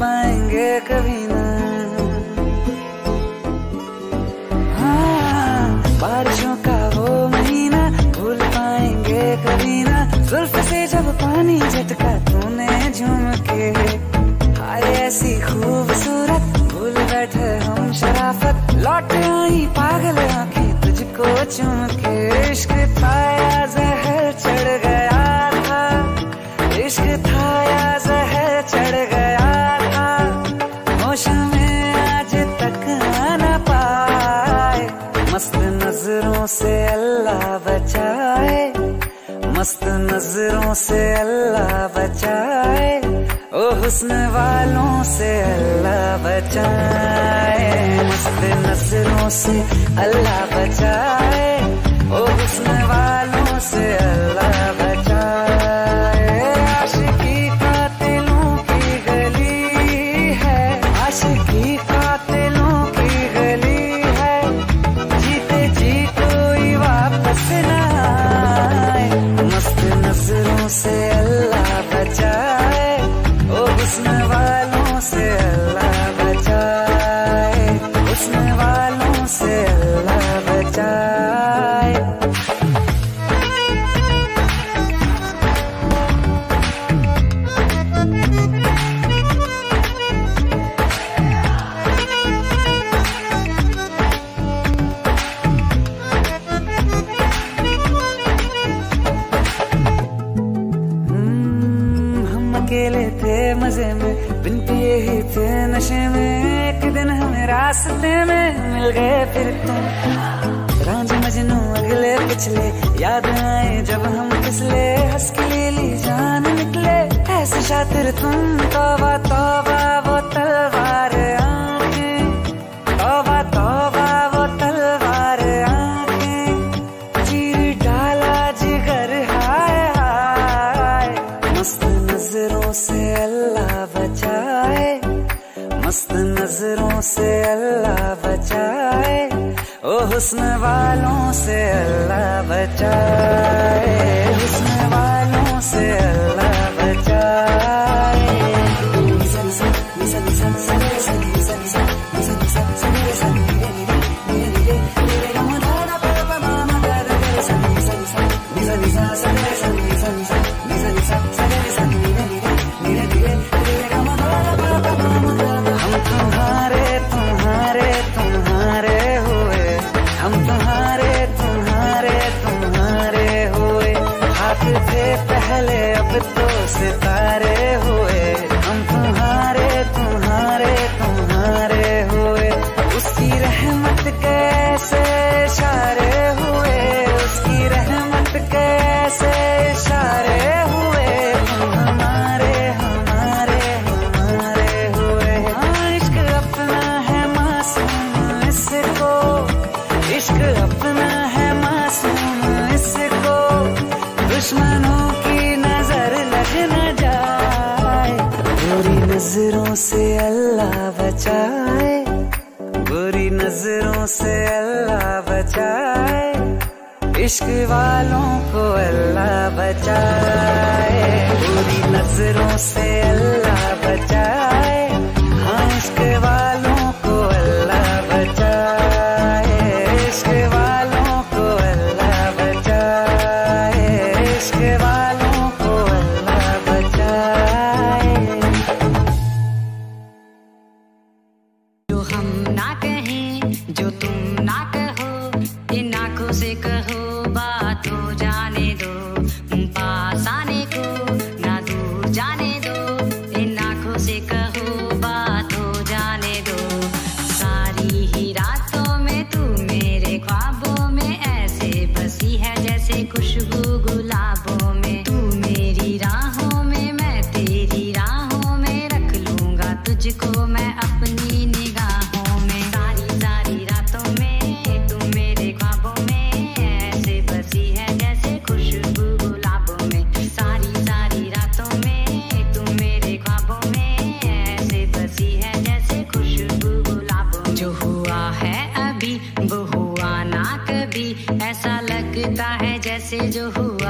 पाएँगे कभी ना। हाँ बारिशों का वो महीना भूल पाएँगे कभी ना। जुल्फ से जब पानी झटका तूने झूम के हाय, ऐसी खूबसूरत भूल बैठे हम शराफत। लौट आई पागल आँखें तुझको चूम के नज़रों से अल्लाह बचाए, ओ हुस्न वालों से अल्लाह बचाए। मस्त नज़रों से अल्लाह बचाए, ओ हुस्न वालों से नज़रों अकेले थे मज़े में बिन पिए ही थे नशे में। एक दिन हमें रास्ते में मिल गए फिर तुम। रांझ मजनू अगले पिछले, याद आए जब हम पिछले हंस के ले ली जान निकले, ऐसे शातिर तुम, तोबा तोबा, वो तलवार नज़रों से अल्लाह बचाए, मस्त नज़रों से अल्लाह बचाए, ओ हुस्न वालों से अल्लाह बचाए, हुस्न वालों से थे पहले अब तो सितारे हुए दुश्मनों की नज़र लग न जाए। बुरी नज़रों से अल्लाह बचाए। बुरी नज़रों से अल्लाह बचाए। इश्क वालों को अल्लाह बचाए। बुरी नज़रों से अल्लाह ऐसा लगता है जैसे जो हुआ वो सही दुआ